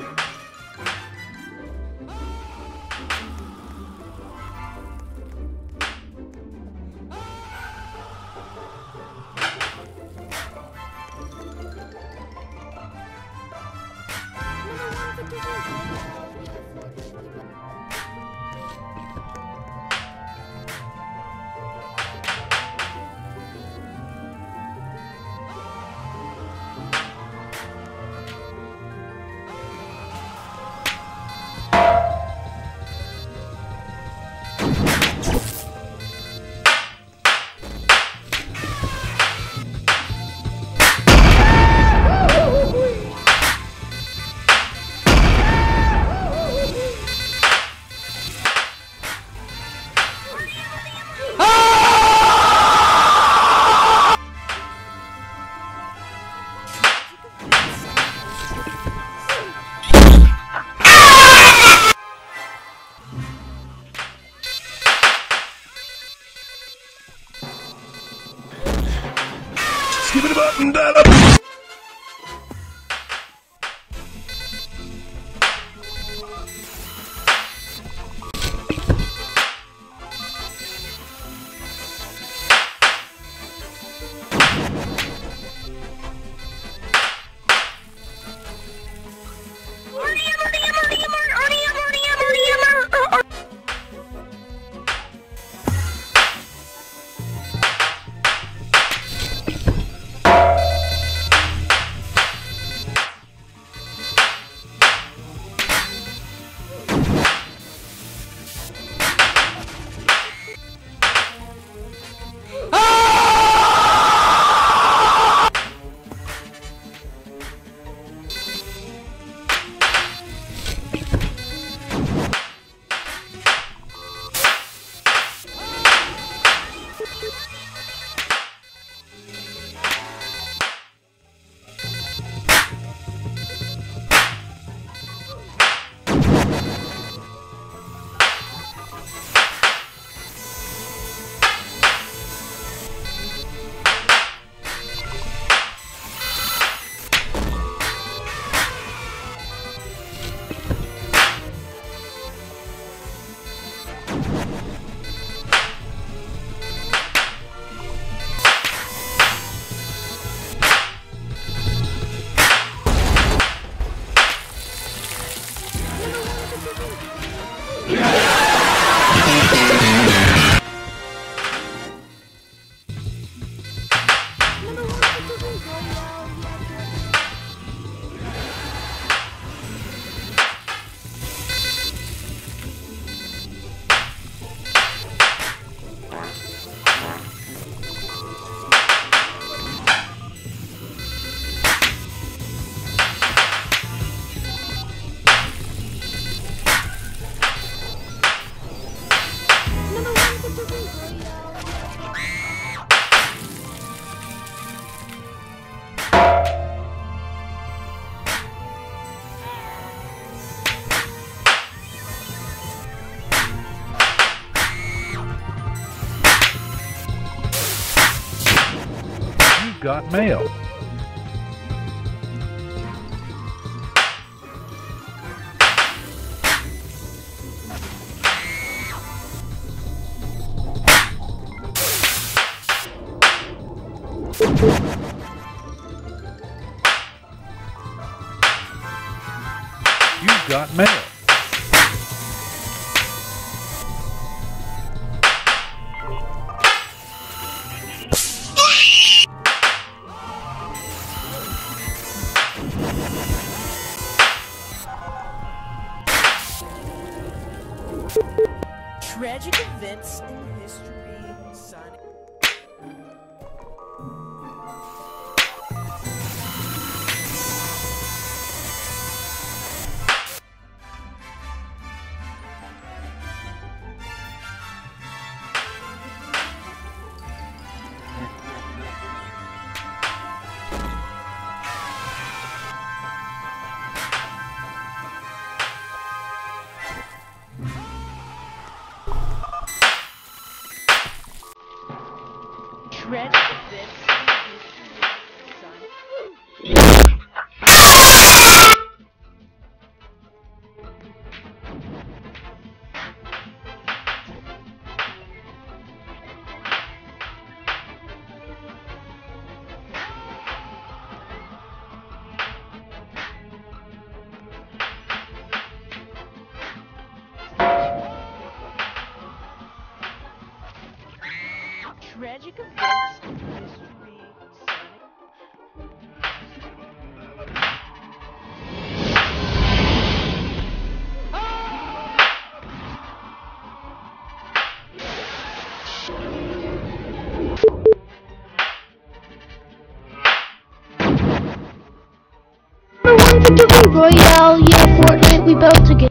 Skip it button, dial up. Got mail. Royale, yeah, Fortnite, we built together.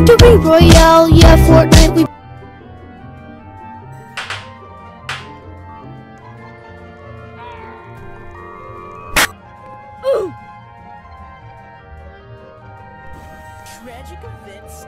Victory royale, yeah, Fortnite, we Tragic events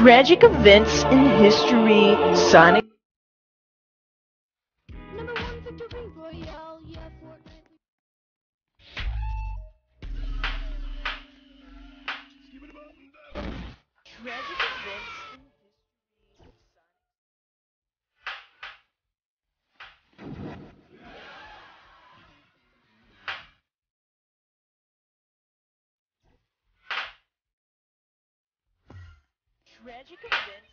Tragic events in history, Sonic. Tragic Tragic events